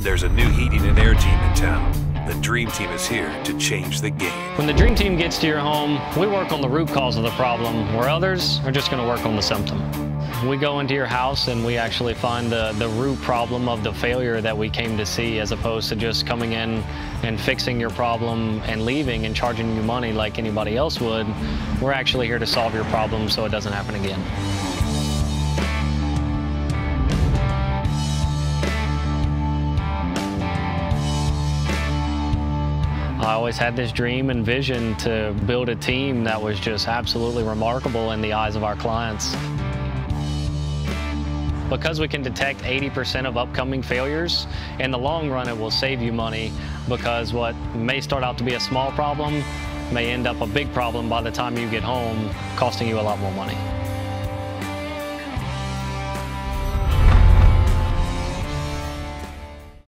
There's a new heating and air team in town. The Dream Team is here to change the game. When the Dream Team gets to your home, we work on the root cause of the problem, where others are just going to work on the symptom. We go into your house and we actually find the, the root problem of the failure that we came to see as opposed to just coming in and fixing your problem and leaving and charging you money like anybody else would. We're actually here to solve your problem so it doesn't happen again. I always had this dream and vision to build a team that was just absolutely remarkable in the eyes of our clients. Because we can detect 80% of upcoming failures, in the long run it will save you money because what may start out to be a small problem may end up a big problem by the time you get home, costing you a lot more money.